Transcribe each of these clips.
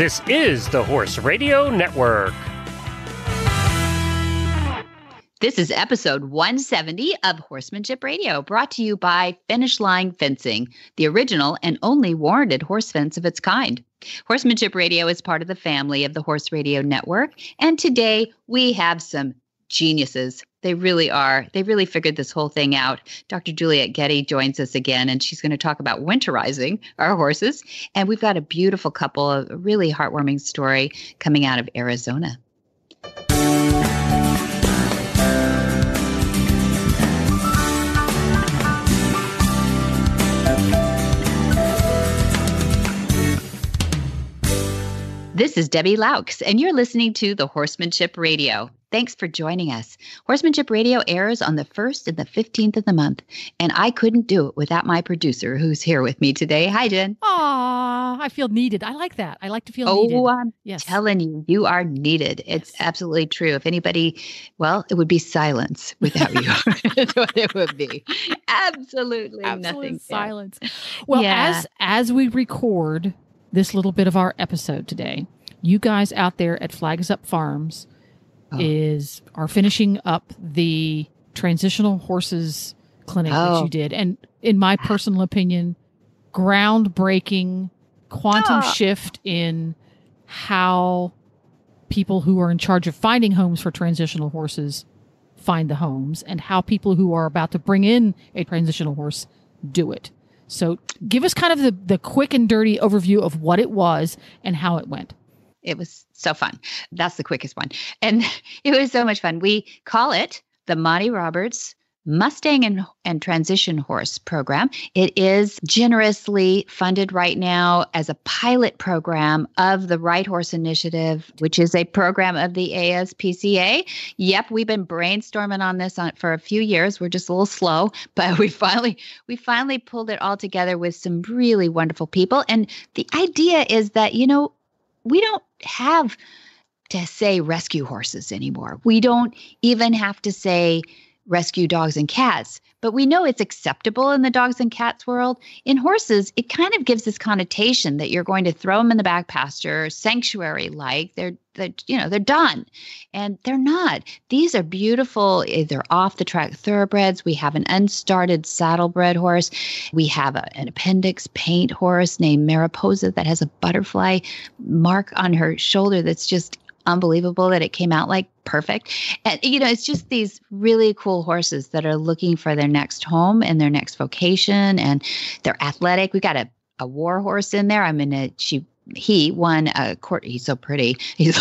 This is the Horse Radio Network. This is episode 170 of Horsemanship Radio, brought to you by Finish Line Fencing, the original and only warranted horse fence of its kind. Horsemanship Radio is part of the family of the Horse Radio Network, and today we have some geniuses. They really are. They really figured this whole thing out. Dr. Juliet Getty joins us again, and she's going to talk about winterizing our horses. And we've got a beautiful couple, a really heartwarming story coming out of Arizona. This is Debbie Loucks, and you're listening to the Horsemanship Radio. Thanks for joining us. Horsemanship Radio airs on the 1st and the 15th of the month, and I couldn't do it without my producer who's here with me today. Hi, Jen. Aw, I feel needed. I like that. I like to feel oh, needed. I'm Yes. telling you, you are needed. It's absolutely true. If anybody, well, it would be silence without you. That's what it would be. Absolutely Absolute nothing. silence. Well, Yeah. as as we record this little bit of our episode today, you guys out there at Flag Is Up Farms Oh. is are finishing up the transitional horses clinic that Oh. you did, and in my personal opinion, groundbreaking quantum Ah. shift in how people who are in charge of finding homes for transitional horses find the homes and how people who are about to bring in a transitional horse do it. So give us kind of the, the quick and dirty overview of what it was and how it went. It was so fun. That's the quickest one. And it was so much fun. We call it the Monty Roberts Mustang and, and Transition Horse Program. It is generously funded right now as a pilot program of the Right Horse Initiative, which is a program of the ASPCA. Yep, we've been brainstorming on this on, for a few years. We're just a little slow, but we finally we finally pulled it all together with some really wonderful people. And the idea is that, you know, we don't have to say rescue horses anymore. We don't even have to say rescue dogs and cats, but we know it's acceptable in the dogs and cats world. In horses, it kind of gives this connotation that you're going to throw them in the back pasture, sanctuary like. They're, they're, you know, they're done. And they're not. These are beautiful, eh, they're off the track thoroughbreds. We have an unstarted saddlebred horse. We have a, an appendix paint horse named Mariposa that has a butterfly mark on her shoulder that's just unbelievable that it came out like perfect. And you know, it's just these really cool horses that are looking for their next home and their next vocation and they're athletic. We got a a war horse in there. I'm in a she he won a court he's so pretty he's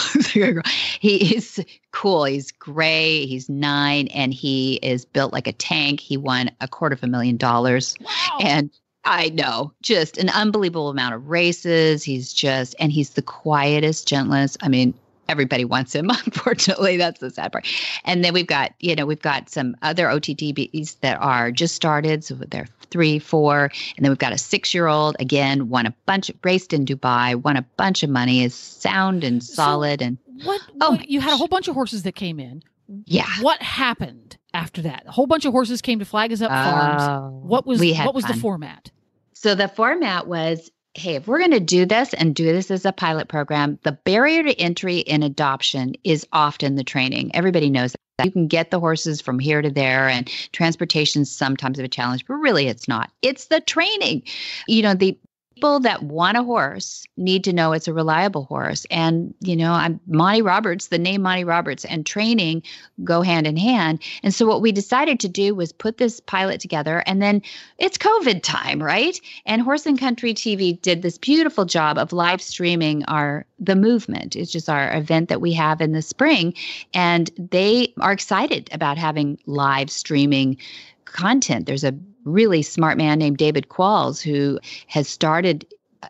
he is cool he's gray he's nine and he is built like a tank he won a quarter of a million dollars Wow. and I know, just an unbelievable amount of races. He's just, and he's the quietest, gentlest. I mean, everybody wants him. Unfortunately, that's the sad part. And then we've got, you know, we've got some other OTTBs that are just started. So they're three, four. And then we've got a six year old, again, won a bunch, of raced in Dubai, won a bunch of money, is sound and So- solid. and what, Oh what- you had a whole bunch of horses that came in. yeah. What happened after that? A whole bunch of horses came to Flag Is Up Farms. Oh, What was what was the format? So the format was hey, if we're going to do this and do this as a pilot program, the barrier to entry in adoption is often the training. Everybody knows that. You can get the horses from here to there, and transportation's sometimes of a challenge, but really it's not. It's the training. You know, the people that want a horse need to know it's a reliable horse. And, you know, I'm Monty Roberts, the name Monty Roberts and training go hand in hand. And so what we decided to do was put this pilot together and then it's COVID time, right? And Horse and Country TV did this beautiful job of live streaming our the movement. It's just our event that we have in the spring and they are excited about having live streaming content. There's a really smart man named David Qualls who has started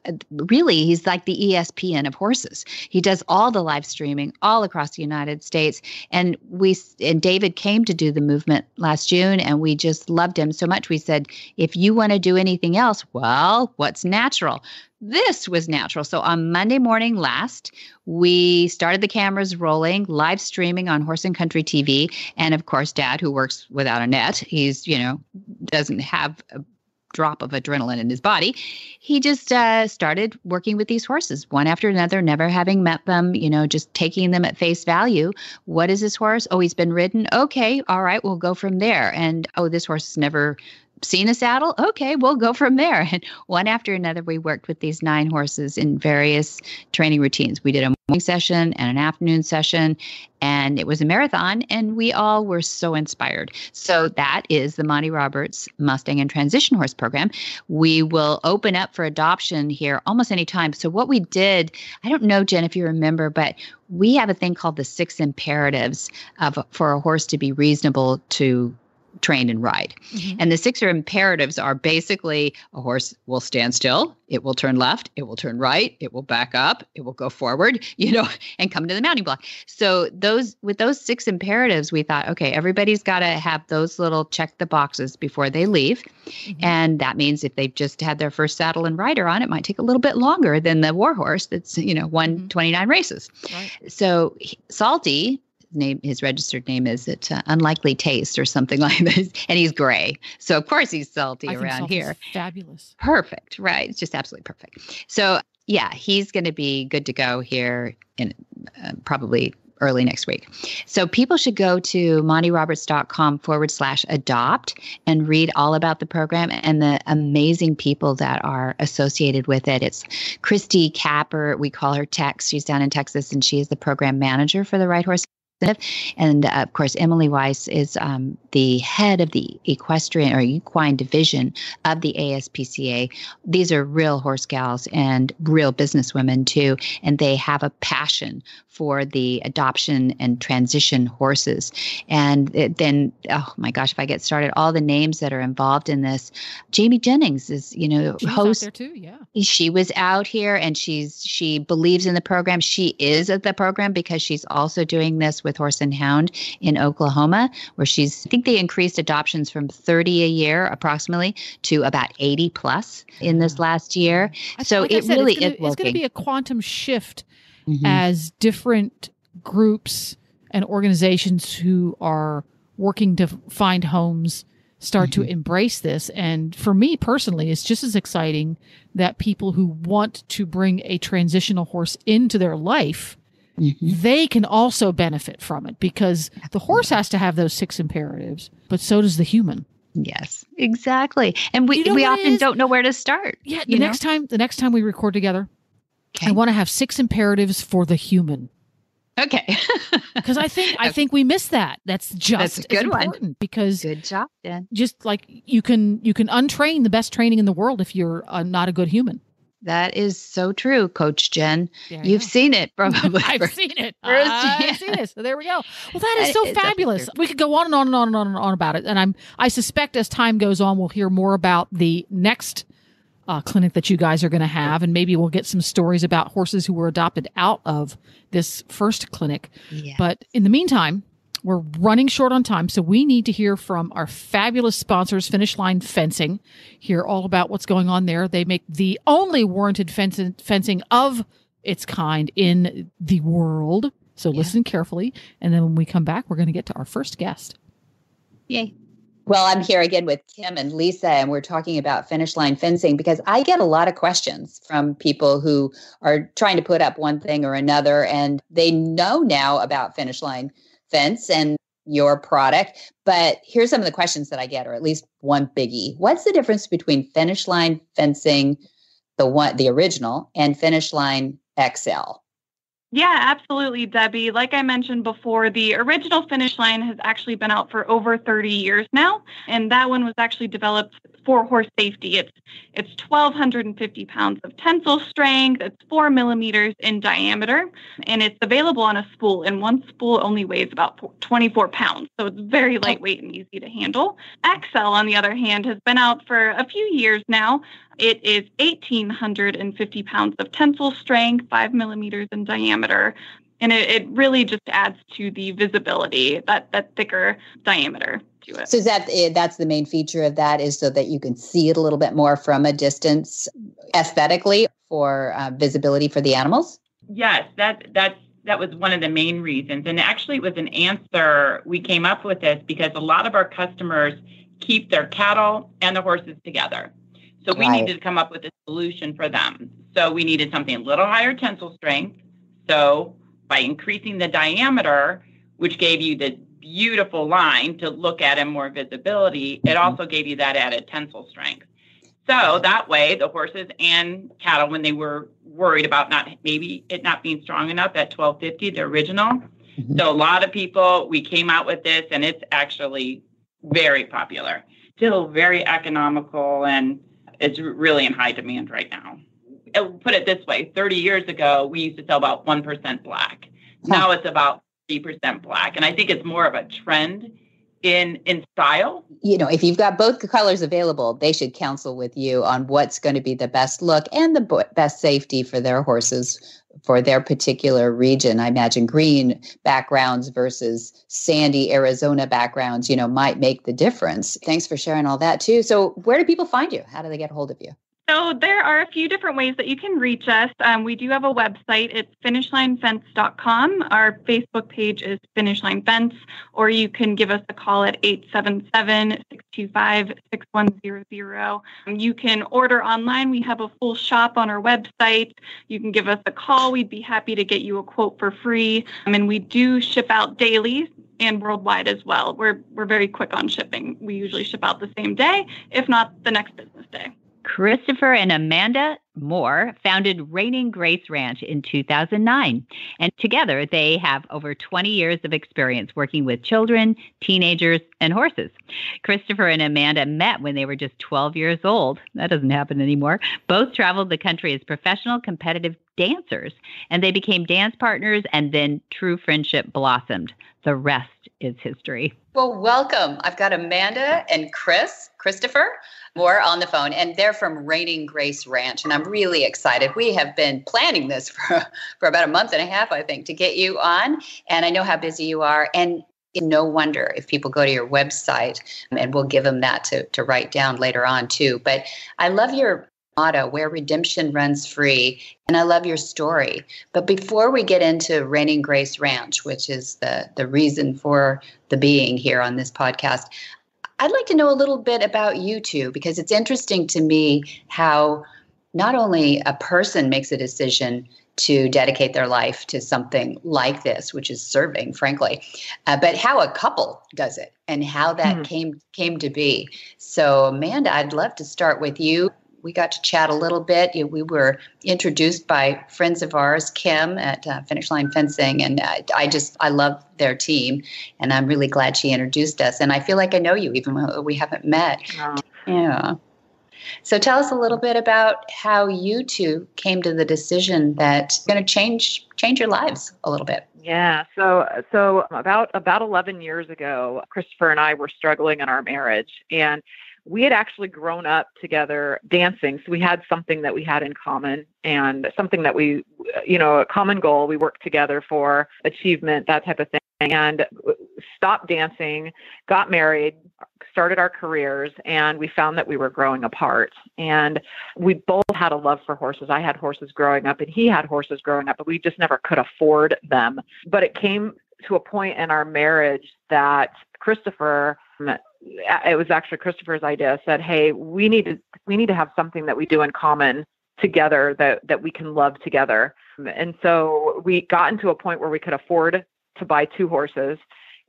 uh, really he's like the ESPN of horses. He does all the live streaming all across the United States and we and David came to do the movement last June and we just loved him so much we said if you want to do anything else, well, what's natural? This was natural. So on Monday morning last, we started the cameras rolling, live streaming on Horse and Country TV. And of course, dad, who works without a net, he's, you know, doesn't have a drop of adrenaline in his body. He just uh, started working with these horses one after another, never having met them, you know, just taking them at face value. What is this horse? Oh, he's been ridden. Okay, all right, we'll go from there. And oh, this horse has never seen a saddle? Okay, we'll go from there. And one after another, we worked with these nine horses in various training routines. We did a morning session and an afternoon session, and it was a marathon, and we all were so inspired. So that is the Monty Roberts Mustang and Transition Horse Program. We will open up for adoption here almost any time. So what we did, I don't know, Jen, if you remember, but we have a thing called the six imperatives of for a horse to be reasonable to train and ride. Mm-hmm. And the six imperatives are basically a horse will stand still, it will turn left, it will turn right, it will back up, it will go forward, you know, and come to the mounting block. So those with those six imperatives, we thought, okay, everybody's got to have those little check the boxes before they leave. Mm-hmm. And that means if they've just had their first saddle and rider on, it might take a little bit longer than the war horse that's, you know, won mm-hmm. 29 races. Right. So Salty name his registered name is it uh, unlikely taste or something like this and he's gray so of course he's salty I around here fabulous perfect right it's just absolutely perfect so yeah he's going to be good to go here in uh, probably early next week. So people should go to montyroberts.com forward slash adopt and read all about the program and the amazing people that are associated with it. It's Christy Capper. We call her Tex. She's down in Texas and she is the program manager for the Right Horse and uh, of course, Emily Weiss is um, the head of the equestrian or equine division of the ASPCA. These are real horse gals and real businesswomen too, and they have a passion for the adoption and transition horses. And it, then, oh my gosh, if I get started, all the names that are involved in this. Jamie Jennings is, you know, She's host. there too, yeah. She was out here, and she's she believes in the program. She is at the program because she's also doing this with Horse and Hound in Oklahoma, where she's. Think they increased adoptions from 30 a year approximately to about 80 plus in this last year. So like it said, really it's gonna, is. It's going to be a quantum shift mm-hmm. as different groups and organizations who are working to find homes start mm-hmm. to embrace this. And for me personally, it's just as exciting that people who want to bring a transitional horse into their life, mm-hmm. they can also benefit from it because the horse has to have those six imperatives, but so does the human. Yes, exactly. And we, you know we often don't know where to start. Yeah. The next know? time, the next time we record together, Okay. I want to have six imperatives for the human. Okay. Because I think I think we miss that. That's just That's a good important one. because good job, Dan. Just like you can you can untrain the best training in the world if you're uh, not a good human. That is so true, Coach Jen. Yeah, You've seen it probably. I've seen it. I've seen it. So there we go. Well, that is so fabulous. We could go on and on and on and on and on about it. And I'm I suspect as time goes on, we'll hear more about the next uh, clinic that you guys are going to have, and maybe we'll get some stories about horses who were adopted out of this first clinic. Yeah. But in the meantime, we're running short on time, so we need to hear from our fabulous sponsors, Finish Line Fencing. Hear all about what's going on there. They make the only warranted fencing of its kind in the world. So yeah. listen carefully, and then when we come back, we're going to get to our first guest. Yay! Well, I'm here again with Kim and Lisa, and we're talking about finish line fencing because I get a lot of questions from people who are trying to put up one thing or another, and they know now about finish line fence and your product. But here's some of the questions that I get, or at least one biggie. What's the difference between finish line fencing, the one, the original, and finish line XL? Yeah, absolutely, Debbie. Like I mentioned before, the original finish line has actually been out for over 30 years now, and that one was actually developed for horse safety. It's it's 1,250 pounds of tensile strength. It's four millimeters in diameter, and it's available on a spool. And one spool only weighs about 24 pounds, so it's very oh. lightweight and easy to handle. XL, on the other hand, has been out for a few years now. It is 1,850 pounds of tensile strength, five millimeters in diameter and it, it really just adds to the visibility that that thicker diameter it so is that eh, that's the main feature of that is so that you can see it a little bit more from a distance aesthetically for uh, visibility for the animals yes that that's that was one of the main reasons and actually it was an answer we came up with this because a lot of our customers keep their cattle and the horses together So we Right. needed to come up with a solution for them. So we needed something a little higher tensile strength. So by increasing the diameter, which gave you the beautiful line to look at and more visibility, it Mhm. also gave you that added tensile strength. So that way, the horses and cattle, when they were worried about not maybe it not being strong enough at 1250, the original. Mhm. So a lot of people, we came out with this, and it's actually very popular. Still very economical, and it's really in high demand right now. I'll put it this way: 30 years ago, we used to sell about one percent black. Now it's about 3% black, and I think it's more of a trend in in style. you know, if you've got both colors available, they should counsel with you on what's going to be the best look and the best safety for their horses for their particular region. I imagine green backgrounds versus sandy Arizona backgrounds, you know, might make the difference. Thanks for sharing all that too. So, where do people find you? How do they get hold of you? So there are a few different ways that you can reach us. Um, we do have a website. It's finishlinefence.com. Our Facebook page is Finish Line Fence, or you can give us a call at 877-625-6100. You can order online. We have a full shop on our website. You can give us a call. We'd be happy to get you a quote for free. Um, and we do ship out daily and worldwide as well. We're we're very quick on shipping. We usually ship out the same day, if not the next business day. Christopher and Amanda Moore founded Reigning Grace Ranch in 2009. And together they have over 20 years of experience working with children, teenagers, and horses. Christopher and Amanda met when they were just 12 years old. That doesn't happen anymore. Both traveled the country as professional competitive dancers, and they became dance partners, and then true friendship blossomed. The rest is history. Well, welcome. I've got Amanda and Chris, Christopher Moore on the phone, and they're from Reigning Grace Ranch, and I'm really excited. We have been planning this for, for about a month and a half, I think, to get you on, and I know how busy you are, and no wonder if people go to your website, and we'll give them that to, to write down later on too. But I love your motto, where redemption runs free, and I love your story. But before we get into Reigning Grace Ranch, which is the the reason for the being here on this podcast, I'd like to know a little bit about you two because it's interesting to me how not only a person makes a decision to dedicate their life to something like this, which is serving, frankly, uh, but how a couple does it and how that Hmm. came came to be. So, Amanda, I'd love to start with you. We got to chat a little bit. You- We were introduced by friends of ours, Kim at uh, Finish Line Fencing, and uh, I just I love their team, and I'm really glad she introduced us. And I feel like I know you, even though we haven't met. Yeah. So tell us a little bit about how you two came to the decision that you're going to change change your lives a little bit. Yeah. So so about about 11 years ago, Christopher and I were struggling in our marriage and we had actually grown up together dancing. So we had something that we had in common and something that we you know, a common goal we worked together for achievement, that type of thing. And stopped dancing, got married, started our careers and we found that we were growing apart and we both had a love for horses i had horses growing up and he had horses growing up but we just never could afford them but it came to a point in our marriage that christopher it was actually christopher's idea said hey we need to we need to have something that we do in common together that that we can love together and so we got into a point where we could afford to buy two horses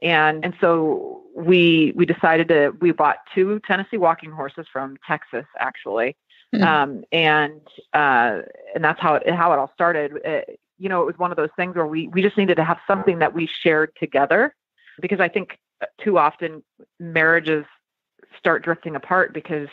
and and so we we decided to we bought two Tennessee walking horses from Texas actually, Hmm. um, and uh, and that's how it how it all started. It, you know, it was one of those things where we we just needed to have something that we shared together, because I think too often marriages start drifting apart because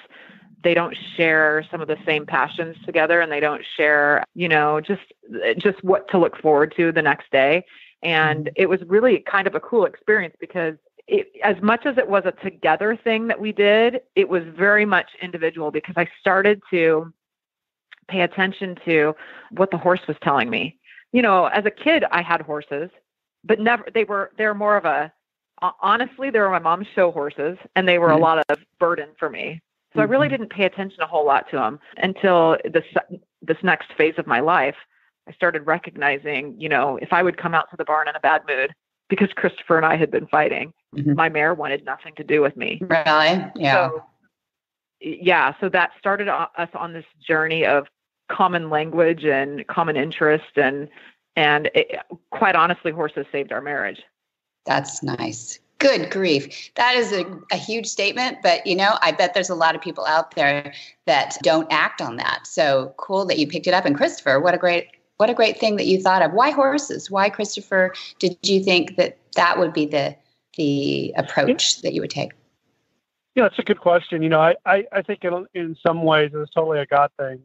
they don't share some of the same passions together and they don't share you know just just what to look forward to the next day and mm-hmm. it was really kind of a cool experience because it, as much as it was a together thing that we did, it was very much individual because I started to pay attention to what the horse was telling me. You know, as a kid, I had horses, but never, they were, they're more of a, honestly, they were my mom's show horses and they were a lot of burden for me. So I really Mhm. didn't pay attention a whole lot to them until this, this next phase of my life. I started recognizing, you know, if I would come out to the barn in a bad mood because Christopher and I had been fighting, Mhm. my mare wanted nothing to do with me. Really? Yeah. So, yeah, so that started us on this journey of common language and common interest and and it, quite honestly horses saved our marriage that's nice. Good grief. That is a, a huge statement but you know i bet there's a lot of people out there that don't act on that. So cool that you picked it up. And christopher what a great what a great thing that you thought of. Why horses? Why christopher did you think that that would be the the approach that you would take? Yeah, it's a good question. You know, I, I, I think in, in some ways it's totally a God thing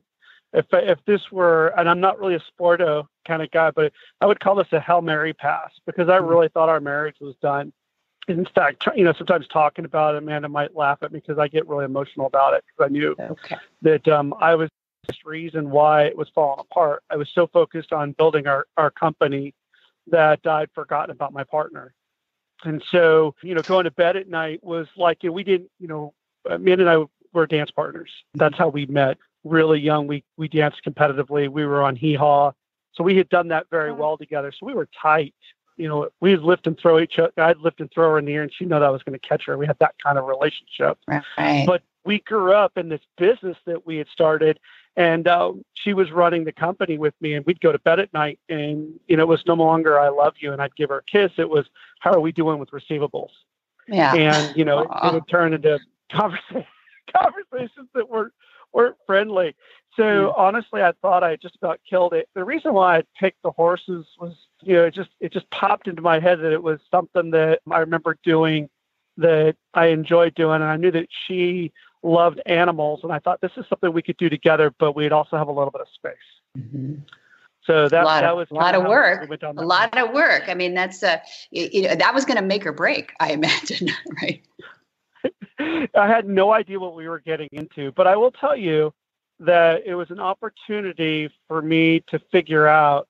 if if this were, and I'm not really a sporto kind of guy, but I would call this a hail mary pass because I mm-hmm. really thought our marriage was done. In fact, you know, sometimes talking about it, Amanda might laugh at me because I get really emotional about it because I knew okay. that um, I was the reason why it was falling apart. I was so focused on building our our company that I'd forgotten about my partner. And so, you know, going to bed at night was like you know, we didn't, you know, Amanda and I were dance partners. That's how we met really young. We we danced competitively. We were on hee haw, so we had done that very well together. So we were tight. You know, we'd lift and throw each other. I'd lift and throw her in the air, and she knew that I was going to catch her. We had that kind of relationship. Right. But we grew up in this business that we had started, and uh, she was running the company with me. And we'd go to bed at night, and you know, it was no longer "I love you," and I'd give her a kiss. It was, "How are we doing with receivables?" Yeah. And you know, it, it would turn into conversations that were weren't friendly. So mm. honestly, I thought I just about killed it. The reason why I picked the horses was, you know, it just it just popped into my head that it was something that I remember doing that I enjoyed doing, and I knew that she loved animals, and I thought this is something we could do together, but we'd also have a little bit of space. Mm-hmm. So that, a that was a lot of work. A lot of work. I mean, that's a you, you know that was going to make or break. I imagine, right? I had no idea what we were getting into, but I will tell you that it was an opportunity for me to figure out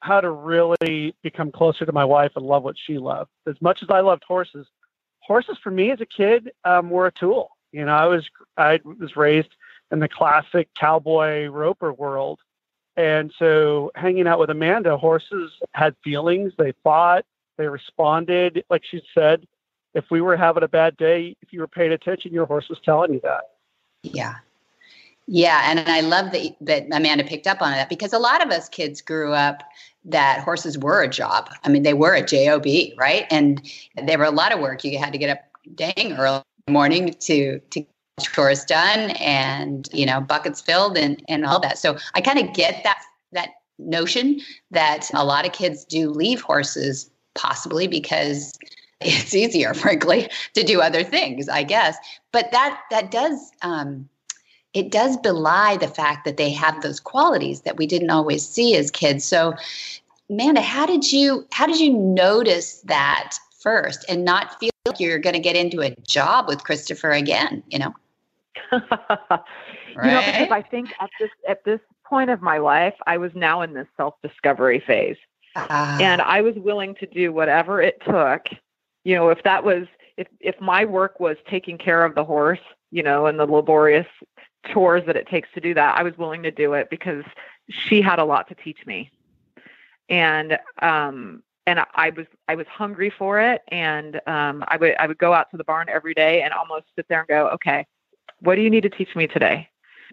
how to really become closer to my wife and love what she loved. As much as I loved horses, horses for me as a kid um, were a tool. You know, I was I was raised in the classic cowboy roper world, and so hanging out with Amanda, horses had feelings. They fought. They responded, like she said, if we were having a bad day, if you were paying attention, your horse was telling you that. Yeah. Yeah, and I love that that Amanda picked up on that because a lot of us kids grew up that horses were a job. I mean, they were a job, right? And they were a lot of work. You had to get up dang early morning to to chores done and you know buckets filled and and all that. So I kind of get that that notion that a lot of kids do leave horses possibly because it's easier, frankly, to do other things, I guess. But that that does um, it does belie the fact that they have those qualities that we didn't always see as kids. So, Amanda, how did you how did you notice that first and not feel like you're going to get into a job with Christopher again? You know. right? You know, because I think at this at this point of my life, I was now in this self discovery phase. Uh, and I was willing to do whatever it took you know, if that was if if my work was taking care of the horse, you know, and the laborious chores that it takes to do that, I was willing to do it because she had a lot to teach me. And um and I was I was hungry for it and um I would I would go out to the barn every day and almost sit there and go, okay, what do you need to teach me today?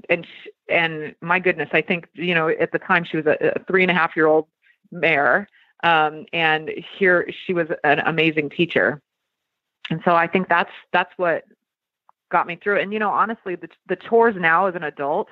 And and my goodness, I think you know at the time she was a, a three and a half year old mare um, and here she was an amazing teacher. And so I think that's that's what got me through. And you know, honestly, the the chores now as an adult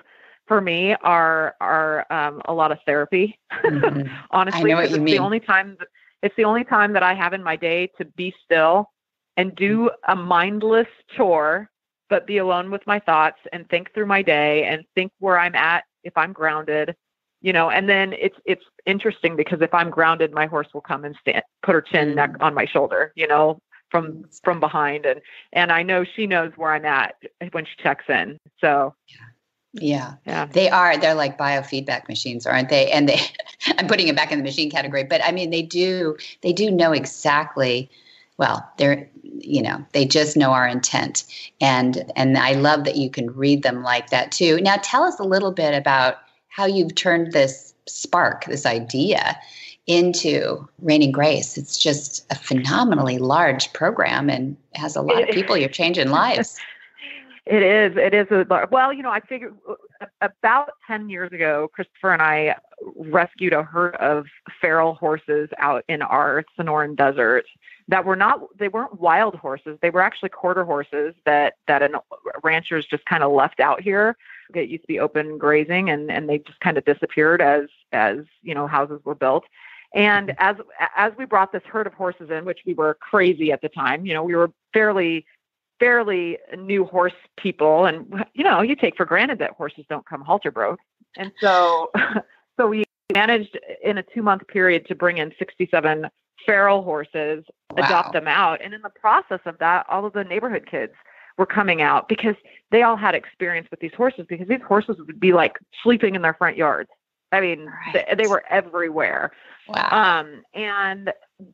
for me are are um, a lot of therapy. Mm-hmm. honestly, it's mean. the only time it's the only time that I have in my day to be still and do a mindless chore, but be alone with my thoughts and think through my day and think where I'm at if I'm grounded you know and then it's it's interesting because if i'm grounded my horse will come and stand put her chin neck mm. on my shoulder you know from from behind and and i know she knows where i'm at when she checks in so yeah. Yeah. They are. They're like biofeedback machines, aren't they? And they I'm putting it back in the machine category, but I mean they do they do know exactly well, they're you know, they just know our intent. And and I love that you can read them like that too. Now tell us a little bit about how you've turned this spark, this idea, into Reigning Grace. It's just a phenomenally large program and has a lot of people. You're changing lives. It is. It is a well. You know, I figured about ten years ago, Christopher and I rescued a herd of feral horses out in our Sonoran Desert that were not. They weren't wild horses. They were actually quarter horses that that an, ranchers just kind of left out here. It used to be open grazing, and and they just kind of disappeared as as you know houses were built. And mm-hmm. as as we brought this herd of horses in, which we were crazy at the time, you know, we were fairly fairly new horse people and you know you take for granted that horses don't come halter broke and so so we managed in a two month period to bring in 67 feral horses wow. adopt them out and in the process of that all of the neighborhood kids were coming out because they all had experience with these horses because these horses would be like sleeping in their front yards I mean, right. they, they, were everywhere. Wow. Um, and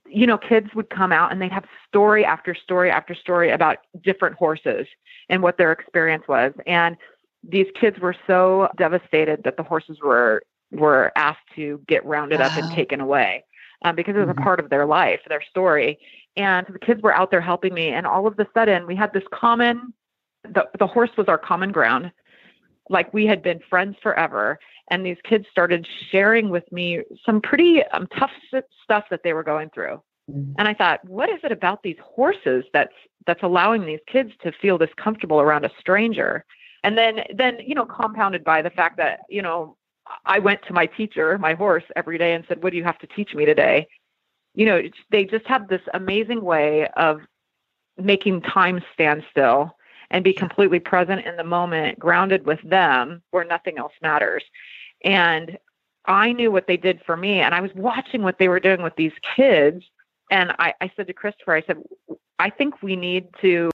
you know, kids would come out and they'd have story after story after story about different horses and what their experience was. And these kids were so devastated that the horses were were asked to get rounded wow. up and taken away um, because it was mm-hmm. a part of their life, their story. And the kids were out there helping me, and all of a sudden, we had this common. The the horse was our common ground, like we had been friends forever and these kids started sharing with me some pretty um, tough stuff that they were going through mm-hmm. and i thought what is it about these horses that's that's allowing these kids to feel this comfortable around a stranger and then then you know compounded by the fact that you know i went to my teacher my horse every day and said what do you have to teach me today you know they just have this amazing way of making time stand still and be completely present in the moment, grounded with them where nothing else matters. And I knew what they did for me, and I was watching what they were doing with these kids. And I, I said to Christopher, I said, I think we need to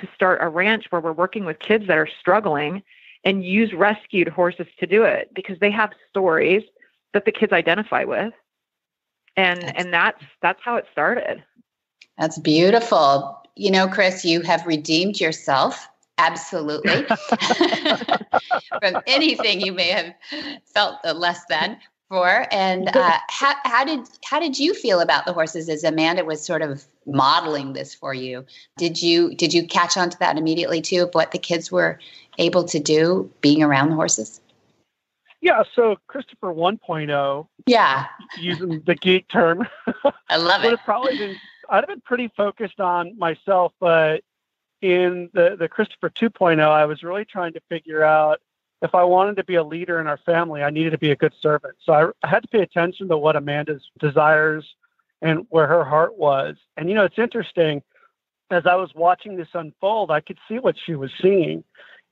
to start a ranch where we're working with kids that are struggling and use rescued horses to do it because they have stories that the kids identify with. And that's, and that's that's how it started. That's beautiful. You know, Chris, you have redeemed yourself absolutely from anything you may have felt less than for. And uh, how, how did how did you feel about the horses as Amanda was sort of modeling this for you? Did you did you catch on to that immediately too of what the kids were able to do being around the horses? Yeah, so Christopher 1.0. Yeah. Using the geek term. I love it. would have probably been I'd have been pretty focused on myself, but in the, the Christopher 2.0, I was really trying to figure out if I wanted to be a leader in our family, I needed to be a good servant. So I, I had to pay attention to what Amanda's desires and where her heart was. And, you know, it's interesting. As I was watching this unfold, I could see what she was seeing.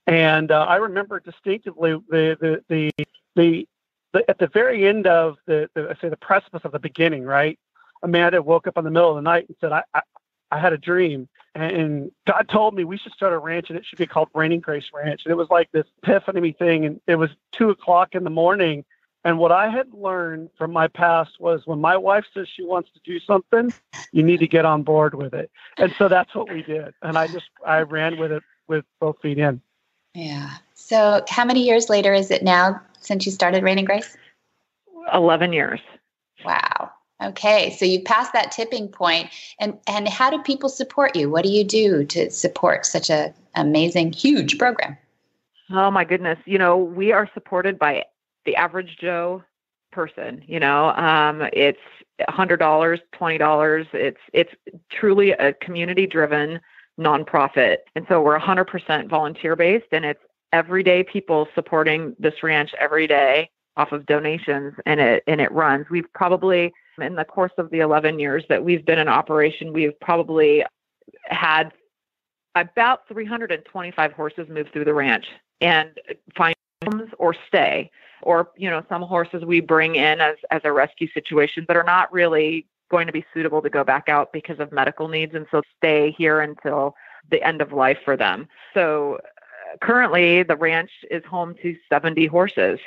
And uh, I remember distinctively the, the, the, the, the, at the very end of the, the, I say the precipice of the beginning, right? Amanda woke up in the middle of the night and said, I, I, I had a dream and God told me we should start a ranch and it should be called Reigning Grace Ranch. And it was like this epiphany thing. And it was two o'clock in the morning. And what I had learned from my past was when my wife says she wants to do something, you need to get on board with it. And so that's what we did. And I just, I ran with it with both feet in. Yeah. So how many years later is it now since you started Reigning Grace? 11 years. Wow. Okay, so you've passed that tipping point, and and how do people support you? What do you do to support such a amazing, huge program? Oh my goodness! You know, we are supported by the average Joe person. You know, um, it's hundred dollars, twenty dollars. It's it's truly a community driven nonprofit, and so we're hundred percent volunteer based, and it's everyday people supporting this ranch every day off of donations and it and it runs. We've probably in the course of the 11 years that we've been in operation, we've probably had about 325 horses move through the ranch and find homes or stay. Or, you know, some horses we bring in as, as a rescue situation that are not really going to be suitable to go back out because of medical needs and so stay here until the end of life for them. So currently the ranch is home to 70 horses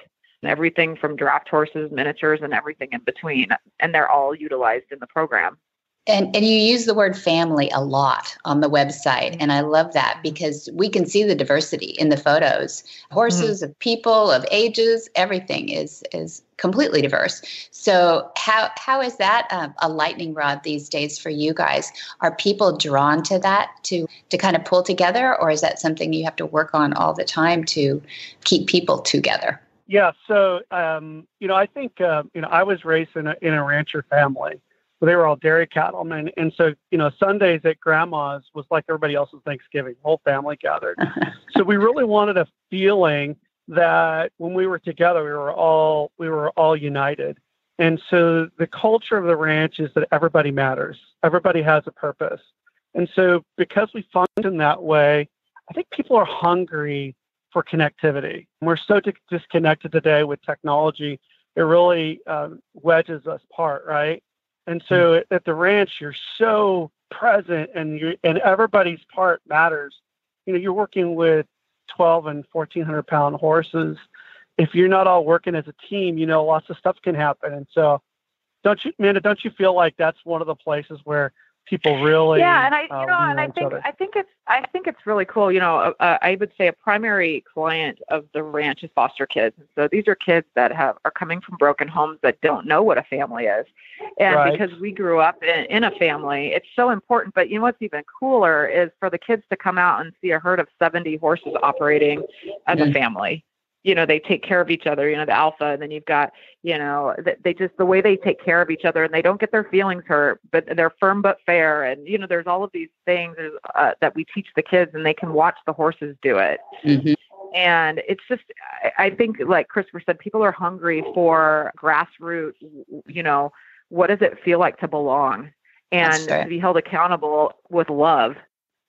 and everything from draft horses, miniatures, and everything in between. And they're all utilized in the program. And, and you use the word family a lot on the website. And I love that because we can see the diversity in the photos. Horses mm-hmm. of people, of ages, everything is is completely diverse. So how how is that a, a lightning rod these days for you guys? Are people drawn to that to to kind of pull together, or is that something you have to work on all the time to keep people together? Yeah, so um, you know, I think uh, you know I was raised in a in a rancher family, they were all dairy cattlemen. And so, you know, Sundays at grandma's was like everybody else's Thanksgiving, whole family gathered. so we really wanted a feeling that when we were together, we were all we were all united. And so the culture of the ranch is that everybody matters. Everybody has a purpose. And so because we function that way, I think people are hungry for connectivity. We're so disconnected today with technology. It really um, wedges us apart, right? And hmm. so at the ranch, you're so present and you and everybody's part matters. You know, you're working with 12 and 1400 pound horses. If you're not all working as a team, you know, lots of stuff can happen. And so don't you, Amanda, don't you feel like that's one of the places where people really yeah and i you uh, know and i think other. i think it's i think it's really cool you know uh, uh, i would say a primary client of the ranch is foster kids and so these are kids that have are coming from broken homes that don't know what a family is and right. because we grew up in, in a family it's so important but you know what's even cooler is for the kids to come out and see a herd of 70 horses operating as mm-hmm. a family you know they take care of each other you know the alpha and then you've got you know they just the way they take care of each other and they don't get their feelings hurt but they're firm but fair and you know there's all of these things uh, that we teach the kids and they can watch the horses do it. Mm-hmm. and it's just I, I think like christopher said people are hungry for grassroots you know what does it feel like to belong? And to be held accountable with love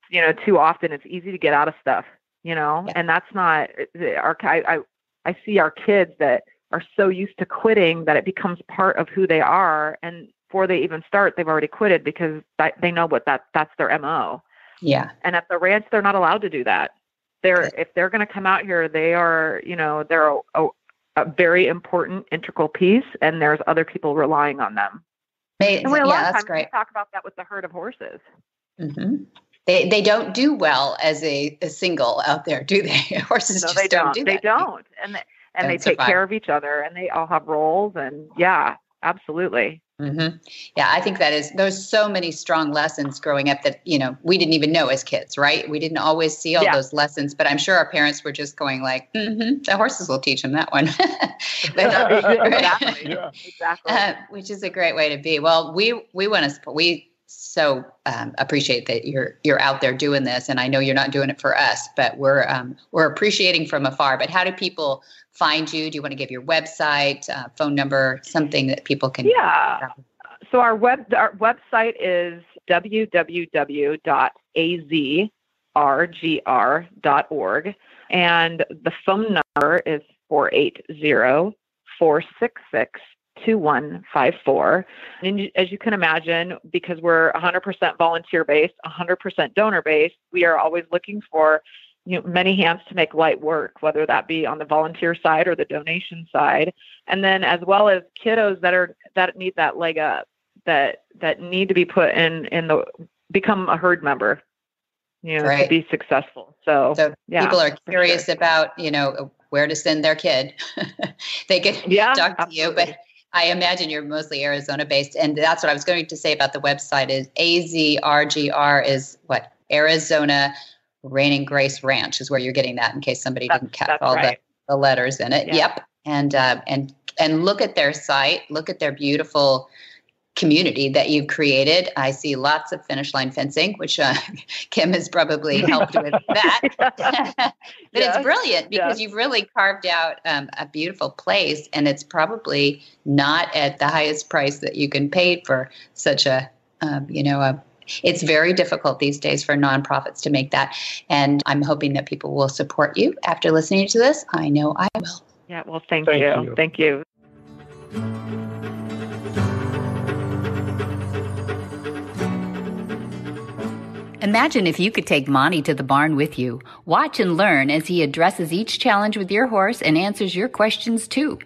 you know too often it's easy to get out of stuff you know? Yeah. and that's not our I, I see our kids that are so used to quitting that it becomes part of who they are. And before they even start they've already quitted because they know what that that's their mo yeah. And at the ranch they're not allowed to do that. They're if they're going to come out here they are you know they're a, a, a, very important integral piece and there's other people relying on them. May, and we, a lot of times great. talk about that with the herd of horses. Mm-hmm. They, they don't do well as a, a single out there, do they? Horses no, just they don't. don't do they don't, and they, and they take survive. care of each other, and they all have roles, and yeah, absolutely. Mm-hmm. Yeah, I think that is. There's so many strong lessons growing up that you know we didn't even know as kids, right? We didn't always see all Yeah. those lessons, but I'm sure our parents were just going like, mm-hmm, "The horses will teach them that one," But- exactly, Yeah. exactly. uh, which is a great way to be. Well, we we want to support. We so um, appreciate that you're you're out there doing this, and I know you're not doing it for us, but we're um, we're appreciating from afar. But how do people find you? Do you want to give your website, uh, phone number, something that people can? Yeah. So our web our website is www.azrgr.org and the phone number is 480-466-2154. And as you can imagine, because we're 100% volunteer based, 100% donor based, we are always looking for you know, many hands to make light work, whether that be on the volunteer side or the donation side, and then as well as kiddos that are that need that leg up, that that need to be put in in the become a herd member, you know, Right. to be successful. So, So yeah, people are curious sure. about you know where to send their kid. they can Yeah, talk to you, but absolutely. I imagine you're mostly Arizona based, and that's what I was going to say about the website. Is AZRGR is what Arizona Reigning Grace Ranch is where you're getting that. In case somebody That's- didn't catch all right. the, the letters in it. Yeah. Yep, and uh, and and look at their site. Look at their beautiful community that you've created. I see lots of finish line fencing, which uh, Kim has probably helped with that. but Yes, it's brilliant because yes. you've really carved out um, a beautiful place, and it's probably not at the highest price that you can pay for such a, um, you know, a. It's very difficult these days for nonprofits to make that, and I'm hoping that people will support you after listening to this. I know I will. yeah. Well, thank, Thank you. you. Thank you. Imagine if you could take Monty to the barn with you. Watch and learn as he addresses each challenge with your horse and answers your questions too.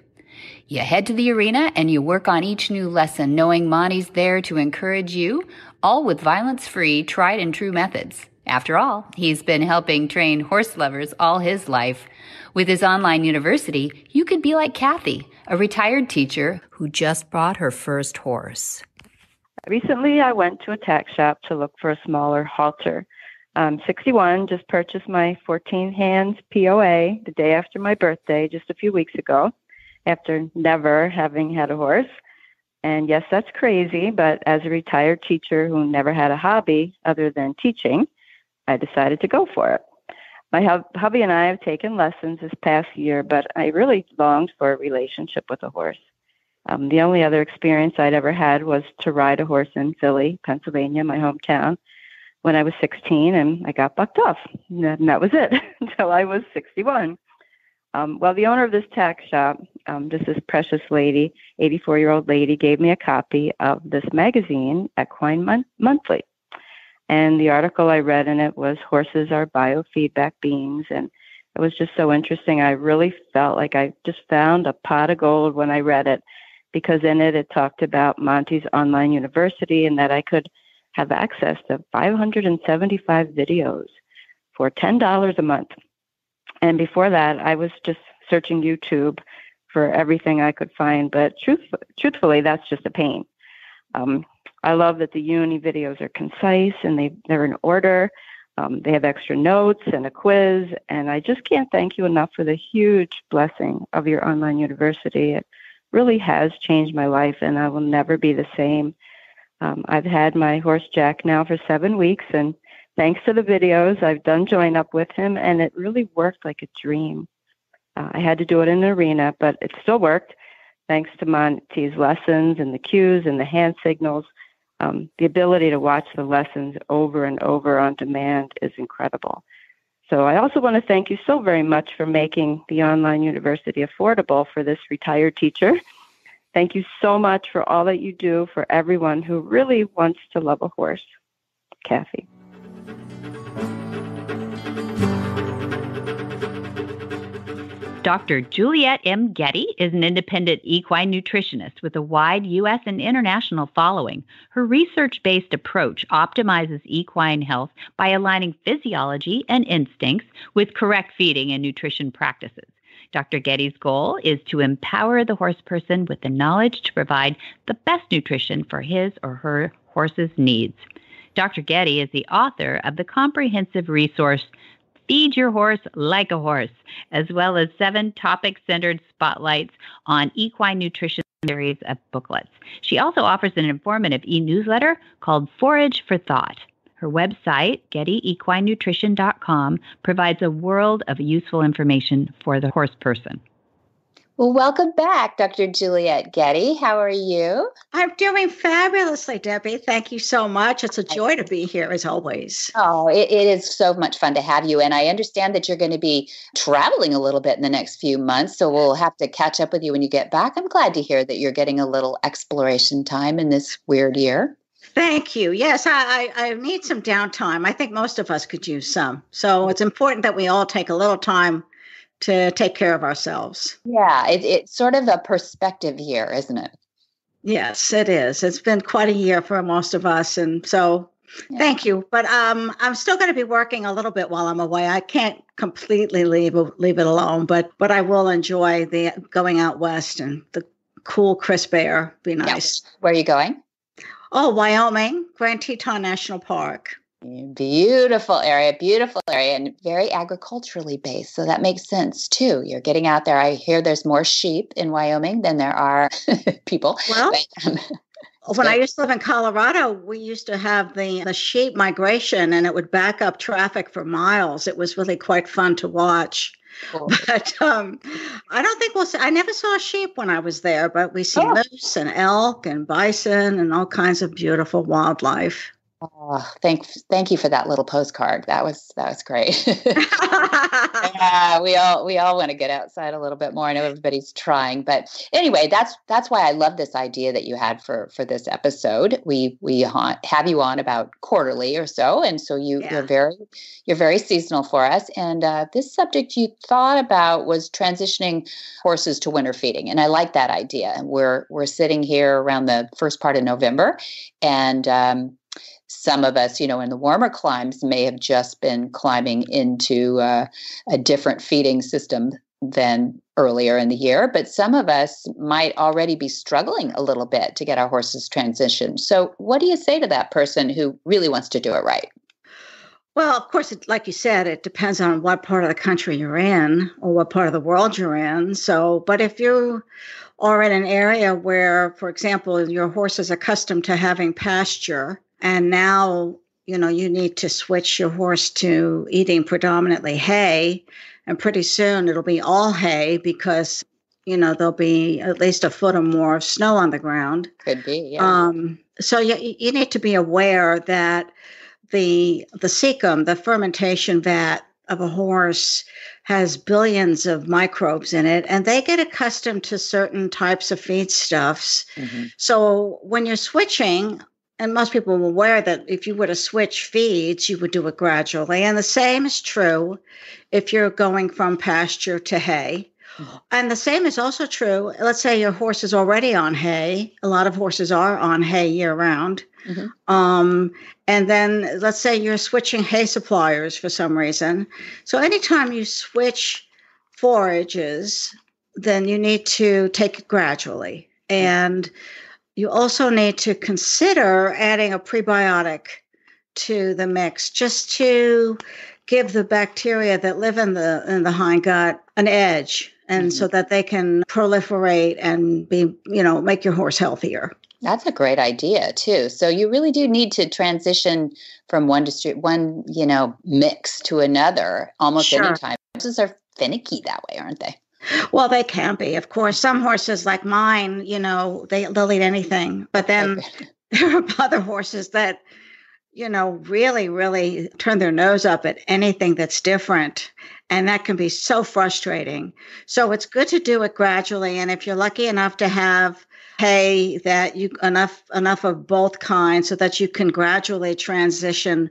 You head to the arena and you work on each new lesson, knowing Monty's there to encourage you, all with violence free, tried and true methods. After all, he's been helping train horse lovers all his life. With his online university, you could be like Kathy, a retired teacher who just bought her first horse. Recently, I went to a tack shop to look for a smaller halter. I'm 61, just purchased my 14 hands POA the day after my birthday, just a few weeks ago, after never having had a horse. And yes, that's crazy, but as a retired teacher who never had a hobby other than teaching, I decided to go for it. My hubby and I have taken lessons this past year, but I really longed for a relationship with a horse. Um, the only other experience I'd ever had was to ride a horse in Philly, Pennsylvania, my hometown, when I was 16, and I got bucked off. And that was it until I was 61. Um, well, the owner of this tack shop, um, just this precious lady, 84 year old lady, gave me a copy of this magazine, Equine Mon- Monthly. And the article I read in it was Horses Are Biofeedback Beings. And it was just so interesting. I really felt like I just found a pot of gold when I read it because in it, it talked about Monty's online university and that I could have access to 575 videos for $10 a month. And before that, I was just searching YouTube for everything I could find. But truth, truthfully, that's just a pain. Um, I love that the uni videos are concise and they, they're in order. Um, they have extra notes and a quiz. And I just can't thank you enough for the huge blessing of your online university. It really has changed my life, and I will never be the same. Um, I've had my horse Jack now for seven weeks, and thanks to the videos, I've done join up with him, and it really worked like a dream. Uh, I had to do it in the arena, but it still worked thanks to Monty's lessons and the cues and the hand signals. Um, the ability to watch the lessons over and over on demand is incredible. So I also want to thank you so very much for making the online university affordable for this retired teacher. Thank you so much for all that you do for everyone who really wants to love a horse. Kathy. Dr. Juliet M. Getty is an independent equine nutritionist with a wide U.S. and international following. Her research based approach optimizes equine health by aligning physiology and instincts with correct feeding and nutrition practices. Dr. Getty's goal is to empower the horse person with the knowledge to provide the best nutrition for his or her horse's needs. Dr. Getty is the author of the comprehensive resource Feed Your Horse Like a Horse, as well as seven topic centered spotlights on equine nutrition series of booklets. She also offers an informative e newsletter called Forage for Thought. Her website, gettyequinenutrition.com, provides a world of useful information for the horse person. Well, welcome back, Dr. Juliet Getty. How are you? I'm doing fabulously, Debbie. Thank you so much. It's a joy to be here as always. Oh, it, it is so much fun to have you. And I understand that you're going to be traveling a little bit in the next few months. So we'll have to catch up with you when you get back. I'm glad to hear that you're getting a little exploration time in this weird year. Thank you. Yes, I, I, I need some downtime. I think most of us could use some. So it's important that we all take a little time to take care of ourselves. Yeah, it, it's sort of a perspective year, isn't it? Yes, it is. It's been quite a year for most of us, and so yeah. thank you. But um, I'm still going to be working a little bit while I'm away. I can't completely leave leave it alone, but but I will enjoy the going out west and the cool, crisp air. Be nice. Yeah. Where are you going? Oh, Wyoming, Grand Teton National Park. Beautiful area, beautiful area, and very agriculturally based. So that makes sense too. You're getting out there. I hear there's more sheep in Wyoming than there are people. Well, um, when I used to live in Colorado, we used to have the, the sheep migration and it would back up traffic for miles. It was really quite fun to watch. Cool. But um, I don't think we'll see. I never saw a sheep when I was there, but we see oh. moose and elk and bison and all kinds of beautiful wildlife. Oh, thank thank you for that little postcard. That was that was great. yeah, we all we all want to get outside a little bit more. I know everybody's trying, but anyway, that's that's why I love this idea that you had for for this episode. We we have you on about quarterly or so, and so you yeah. you're very you're very seasonal for us. And uh, this subject you thought about was transitioning horses to winter feeding, and I like that idea. And we're we're sitting here around the first part of November, and um, some of us, you know, in the warmer climes may have just been climbing into uh, a different feeding system than earlier in the year, but some of us might already be struggling a little bit to get our horses transitioned. So, what do you say to that person who really wants to do it right? Well, of course, it, like you said, it depends on what part of the country you're in or what part of the world you're in. So, but if you are in an area where, for example, your horse is accustomed to having pasture, and now you know you need to switch your horse to eating predominantly hay and pretty soon it'll be all hay because you know there'll be at least a foot or more of snow on the ground could be yeah. um, so you, you need to be aware that the the cecum the fermentation vat of a horse has billions of microbes in it and they get accustomed to certain types of feedstuffs mm-hmm. so when you're switching and most people are aware that if you were to switch feeds, you would do it gradually. And the same is true if you're going from pasture to hay. Mm-hmm. And the same is also true. Let's say your horse is already on hay. A lot of horses are on hay year round. Mm-hmm. Um, and then let's say you're switching hay suppliers for some reason. So anytime you switch forages, then you need to take it gradually. And you also need to consider adding a prebiotic to the mix just to give the bacteria that live in the in the hindgut an edge and mm-hmm. so that they can proliferate and be you know make your horse healthier that's a great idea too so you really do need to transition from one district one you know mix to another almost sure. anytime horses are finicky that way aren't they well, they can be, of course. Some horses, like mine, you know, they they'll eat anything. But then there are other horses that, you know, really, really turn their nose up at anything that's different, and that can be so frustrating. So it's good to do it gradually. And if you're lucky enough to have hay that you enough enough of both kinds so that you can gradually transition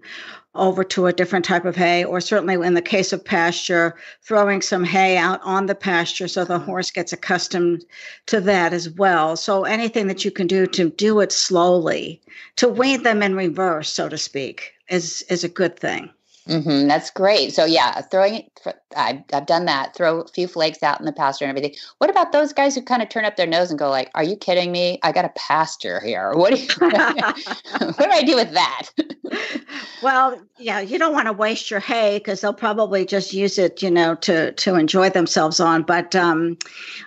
over to a different type of hay, or certainly in the case of pasture, throwing some hay out on the pasture so the horse gets accustomed to that as well. So anything that you can do to do it slowly, to wean them in reverse, so to speak, is is a good thing. Mm-hmm, that's great. So yeah, throwing it. I've, I've done that. Throw a few flakes out in the pasture and everything. What about those guys who kind of turn up their nose and go like, "Are you kidding me? I got a pasture here. What do you, what do I do with that?" well, yeah, you don't want to waste your hay because they'll probably just use it, you know, to to enjoy themselves on. But um,